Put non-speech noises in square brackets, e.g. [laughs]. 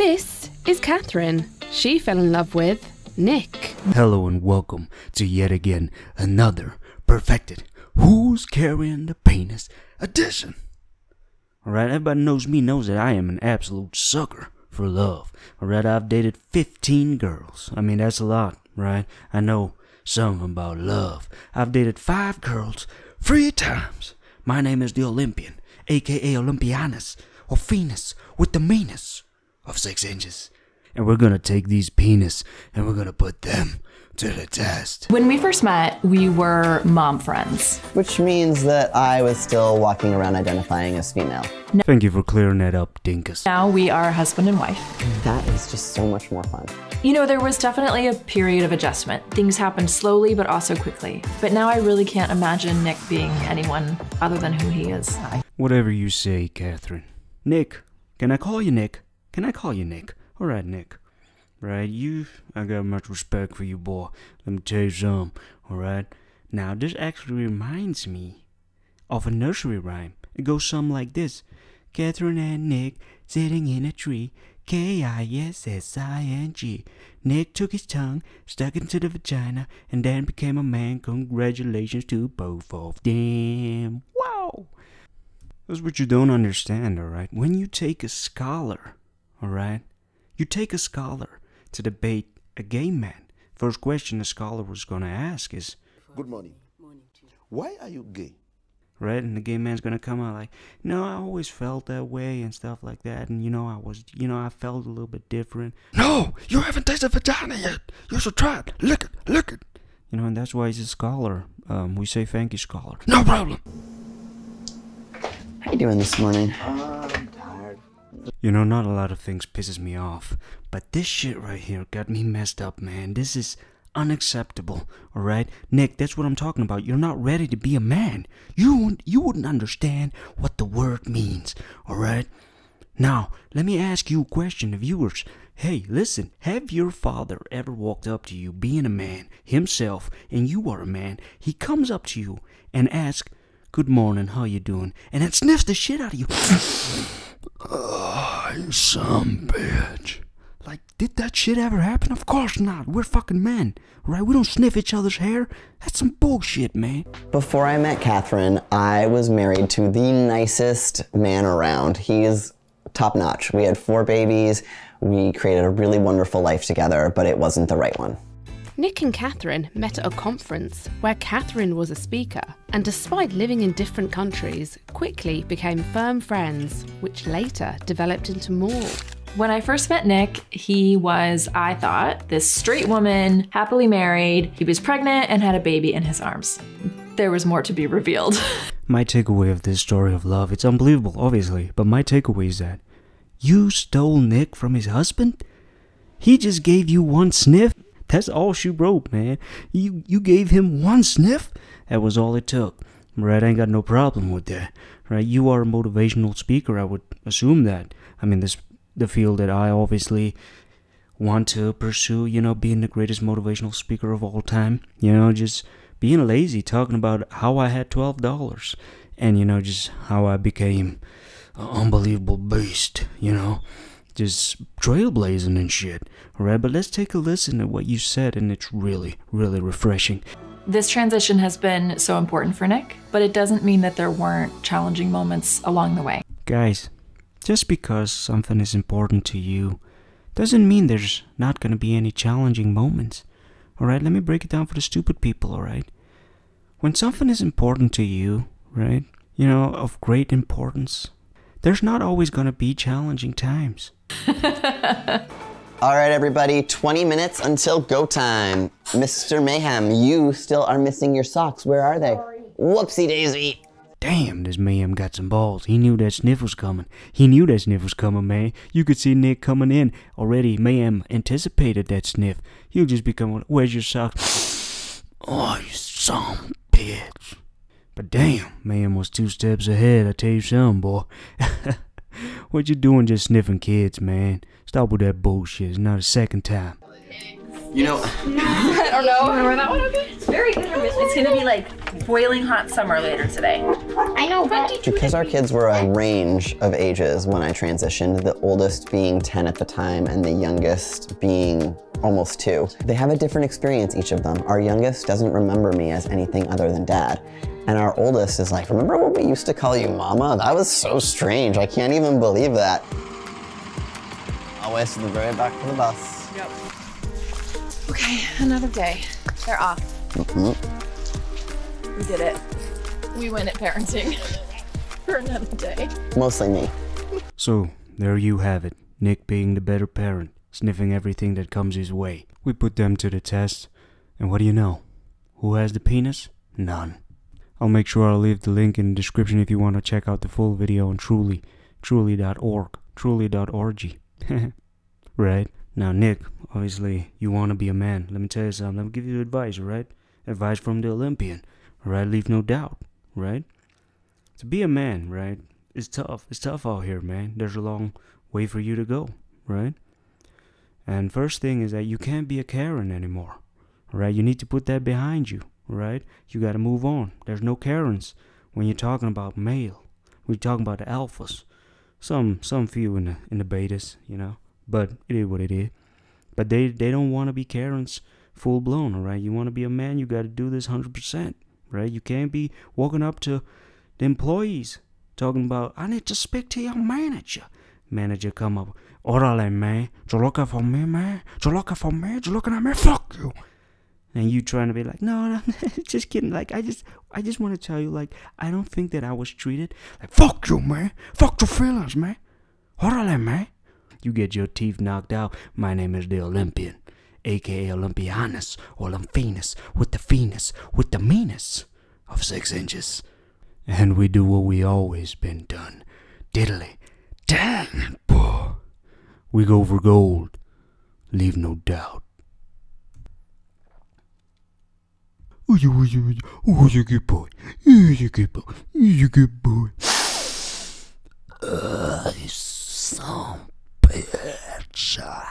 This is Catherine. She fell in love with Nick. Hello and welcome to yet again another perfected Who's Carrying the Penis edition. Alright, everybody knows me knows that I am an absolute sucker for love. Alright, I've dated 15 girls. I mean, that's a lot, right? I know something about love. I've dated five girls three times. My name is the Olympian, aka Olympianus, or Venus, with the meanest of six inches. And we're gonna take these penis and we're gonna put them to the test. When we first met, we were mom friends. Which means that I was still walking around identifying as female. Thank you for clearing that up, Dinkus. Now we are husband and wife. That is just so much more fun. You know, there was definitely a period of adjustment. Things happened slowly, but also quickly. But now I really can't imagine Nick being anyone other than who he is. Whatever you say, Catherine. Nick. Can I call you Nick? Can I call you Nick? Alright, Nick. Right, you, I got much respect for you, boy. Let me tell you something, alright? Now, this actually reminds me of a nursery rhyme. It goes something like this Catherine and Nick sitting in a tree. K I S S I N G. Nick took his tongue, stuck it into the vagina, and then became a man. Congratulations to both of them. Wow! That's what you don't understand, alright? When you take a scholar, alright? You take a scholar to debate a gay man. First question a scholar was gonna ask is, Good morning. Why are you gay? right? And the gay man's gonna come out like, no, I always felt that way and stuff like that. And you know, I was, you know, I felt a little bit different. No, you haven't tasted vagina yet. You should try it. Lick it, lick it. You know, and that's why he's a scholar. Um, we say thank you, scholar. No problem. How you doing this morning? You know, not a lot of things pisses me off, but this shit right here got me messed up, man. This is unacceptable. All right, Nick, that's what I'm talking about. You're not ready to be a man. You you wouldn't understand what the word means. All right. Now, let me ask you a question, viewers. Hey, listen, have your father ever walked up to you, being a man himself, and you are a man? He comes up to you and asks, Good morning, how you doing? And then sniffs the shit out of you. [laughs] Oh, you some bitch. Like, did that shit ever happen? Of course not. We're fucking men, right? We don't sniff each other's hair. That's some bullshit, man. Before I met Catherine, I was married to the nicest man around. He is top notch. We had four babies. We created a really wonderful life together, but it wasn't the right one. Nick and Catherine met at a conference where Catherine was a speaker, and despite living in different countries, quickly became firm friends, which later developed into more. When I first met Nick, he was, I thought, this straight woman, happily married. He was pregnant and had a baby in his arms. There was more to be revealed. [laughs] My takeaway of this story of love, it's unbelievable, obviously, but my takeaway is that you stole Nick from his husband? He just gave you one sniff? That's all she wrote, man. You you gave him one sniff? That was all it took. Right, I ain't got no problem with that. Right, you are a motivational speaker, I would assume that. I mean, this the field that I obviously want to pursue, you know, being the greatest motivational speaker of all time. You know, just being lazy, talking about how I had $12 and, you know, just how I became an unbelievable beast, you know, just trailblazing and shit. Alright, but let's take a listen to what you said, and it's really, really refreshing. this transition has been so important for Nick, but it doesn't mean that there weren't challenging moments along the way. Guys, just because something is important to you doesn't mean there's not going to be any challenging moments. Alright, let me break it down for the stupid people, alright? When something is important to you, right, you know, of great importance, there's not always going to be challenging times. [laughs] All right, everybody, 20 minutes until go time. Mr. Mayhem, you still are missing your socks. Where are they? Whoopsie daisy. Damn, this Mayhem got some balls. He knew that sniff was coming. He knew that sniff was coming, man. You could see Nick coming in already. Mayhem anticipated that sniff. He'll just be coming, where's your sock? [sighs] Oh, you son of a bitch. But damn, man was two steps ahead, I tell you something, boy. [laughs] what you doing just sniffing kids, man? Stop with that bullshit. It's not a second time. You know, [laughs] I don't know. Remember that one? Okay. It's very hit or. It's gonna be like boiling hot summer later today. I know, but because our kids were a range of ages when I transitioned, the oldest being 10 at the time and the youngest being almost two, they have a different experience, each of them. Our youngest doesn't remember me as anything other than dad. And our oldest is like, remember when we used to call you mama? That was so strange. I can't even believe that. Always to the very back of the bus. Okay, another day. They're off. Mm-hmm. We did it. We win at parenting [laughs] for another day. Mostly me. So, there you have it. Nick being the better parent, sniffing everything that comes his way. We put them to the test, and what do you know? Who has the penis? None. I'll make sure I'll leave the link in the description if you want to check out the full video on Truly, truly.org, truly.org. [laughs] right? Now, Nick, obviously, you want to be a man. Let me tell you something. Let me give you advice, right? Advice from the Olympian, right? Leave no doubt, right? To be a man, right? It's tough. It's tough out here, man. There's a long way for you to go, right? And first thing is that you can't be a Karen anymore, right? You need to put that behind you, right? You got to move on. There's no Karens when you're talking about male. We're talking about the alphas. Some some few in the in the betas, you know. But it is what it is. But they they don't want to be Karens full blown, all right? You want to be a man, you got to do this 100%, right? You can't be walking up to the employees talking about, I need to speak to your manager. Manager come up, orale, man. You looking for me, man? You looking for me? You looking at me? Fuck you. And you trying to be like, no, no, [laughs] just kidding. Like, I just, I just want to tell you, like, I don't think that I was treated like, fuck you, man. Fuck your feelings, man. Orale, man. You get your teeth knocked out. My name is the Olympian, aka Olympianus or Lymphinus, with the Venus, with the meanest of six inches. And we do what we always been done. Diddly. Dang boy. We go for gold. Leave no doubt. Oh, you, oh, you, oh, you good boy. Oh, you good boy. You good boy. Bitch.